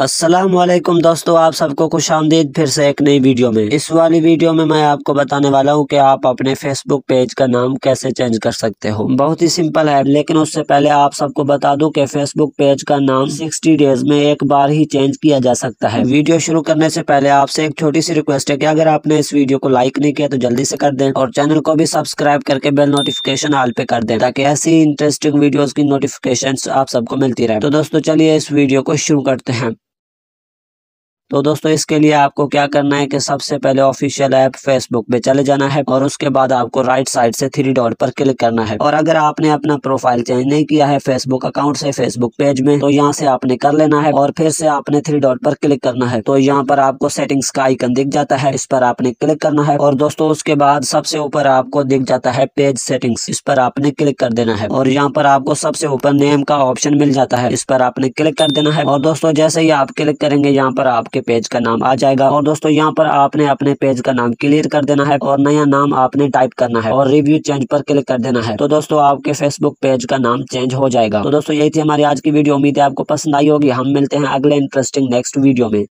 वालेकुम दोस्तों, आप सबको खुश आमदीद फिर से एक नई वीडियो में। इस वाली वीडियो में मैं आपको बताने वाला हूँ कि आप अपने फेसबुक पेज का नाम कैसे चेंज कर सकते हो। बहुत ही सिंपल है, लेकिन उससे पहले आप सबको बता दूँ कि फेसबुक पेज का नाम 60 डेज़ में एक बार ही चेंज किया जा सकता है। वीडियो शुरू करने से पहले आपसे एक छोटी सी रिक्वेस्ट है की अगर आपने इस वीडियो को लाइक नहीं किया तो जल्दी से कर दें और चैनल को भी सब्सक्राइब करके बेल नोटिफिकेशन आल पे कर दें, ताकि ऐसी इंटरेस्टिंग वीडियो की नोटिफिकेशन आप सबको मिलती रहे। तो दोस्तों, चलिए इस वीडियो को शुरू करते हैं। तो दोस्तों, इसके लिए आपको क्या करना है कि सबसे पहले ऑफिशियल ऐप फेसबुक पे चले जाना है और उसके बाद आपको राइट साइड से थ्री डॉट पर क्लिक करना है। और अगर आपने अपना प्रोफ़ाइल चेंज नहीं किया है फेसबुक अकाउंट से फेसबुक पेज में तो यहाँ से आपने कर लेना है और फिर से आपने थ्री डॉट पर क्लिक करना है। तो यहाँ पर आपको सेटिंग्स का आइकन दिख जाता है, इस पर आपने क्लिक करना है और दोस्तों, उसके बाद सबसे ऊपर आपको दिख जाता है पेज सेटिंग्स इस पर आपने क्लिक कर देना है और यहाँ पर आपको सबसे ऊपर नेम का ऑप्शन मिल जाता है, इस पर आपने क्लिक कर देना है। और दोस्तों, जैसे ही आप क्लिक करेंगे, यहाँ पर आपके आपके पेज का नाम आ जाएगा। और दोस्तों, यहाँ पर आपने अपने पेज का नाम क्लियर कर देना है और नया नाम आपने टाइप करना है और रिव्यू चेंज पर क्लिक कर देना है। तो दोस्तों, आपके फेसबुक पेज का नाम चेंज हो जाएगा। तो दोस्तों, यही थी हमारी आज की वीडियो। उम्मीद है आपको पसंद आई होगी। हम मिलते हैं अगले इंटरेस्टिंग नेक्स्ट वीडियो में।